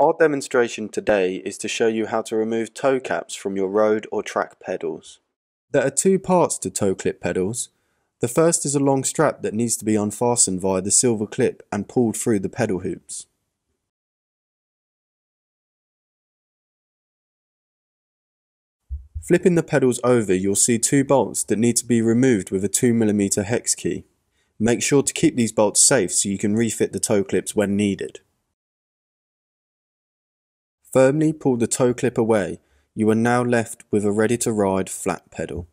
Our demonstration today is to show you how to remove toe clips from your road or track pedals. There are two parts to toe clip pedals. The first is a long strap that needs to be unfastened via the silver clip and pulled through the pedal hoops. Flipping the pedals over you'll see two bolts that need to be removed with a 2mm hex key. Make sure to keep these bolts safe so you can refit the toe clips when needed. Firmly pull the toe clip away, you are now left with a ready to ride flat pedal.